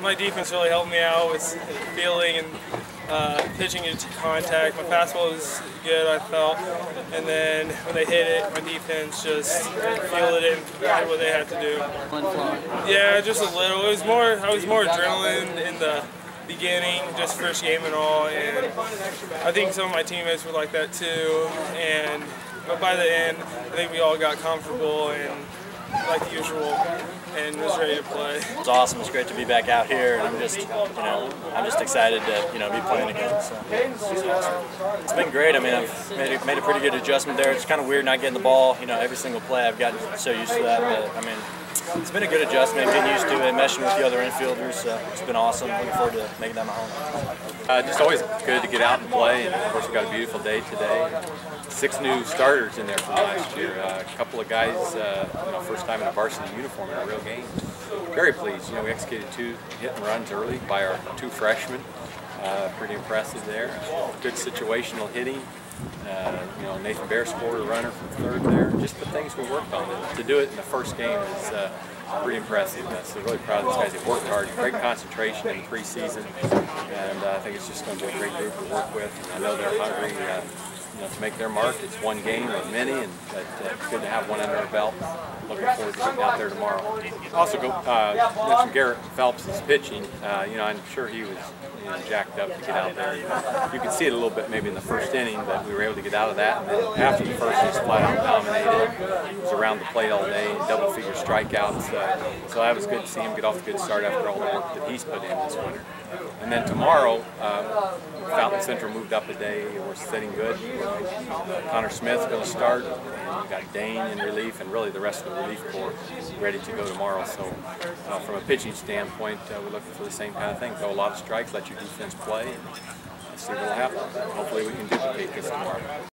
my defense really helped me out with fielding and uh, pitching into contact. My fastball was good, I felt, and then when they hit it, my defense just fielded it and did what they had to do. Yeah, just a little. It was more. I was more adrenaline in the beginning, just first game and all, and I think some of my teammates were like that too. And but by the end, I think we all got comfortable and like usual and was ready to play. It's awesome. It's great to be back out here, and I'm just, you know, I'm just excited to, you know, be playing again. So it's been great. I mean, I've made a, made a pretty good adjustment there. It's kind of weird not getting the ball, you know, every single play. I've gotten so used to that, but I mean, it's been a good adjustment, getting used to it, meshing with the other infielders. So it's been awesome. Looking forward to making that my home. Uh, just always good to get out and play, and of course we got a beautiful day today. Six new starters in there from last year. Uh, a couple of guys, uh, you know, first time in a varsity uniform in a real game. Very pleased. You know, we executed two hit and runs early by our two freshmen. Uh, pretty impressive there. Good situational hitting. Uh, you know, Nathan Baer scored a runner from third there. Just the things we worked on. And to do it in the first game is uh, pretty impressive. So really proud of these guys. They worked hard, great concentration in the preseason, and uh, I think it's just going to be a great group to work with. I know they're hungry. You know, to make their mark. It's one game of many, and but, uh, it's good to have one under our belt. Looking forward to getting out there tomorrow. Also, go uh, mention Garrett Phelps' is pitching. Uh, you know, I'm sure he was you know, jacked up to get out there. You could see it a little bit maybe in the first inning, but we were able to get out of that. And then after the first, he just flat out dominated. He was around the plate all day, double figure strikeouts. Uh, so that was good to see him get off a good start after all the work that he's put in this winter. And then tomorrow, uh, Fountain Central moved up a day. We're sitting good. Connor Smith's going to start. We've got Dane in relief, and really the rest of the relief corps ready to go tomorrow. So, uh, from a pitching standpoint, uh, we're looking for the same kind of thing. Throw a lot of strikes, let your defense play, and see what will happen. Hopefully, we can duplicate this tomorrow.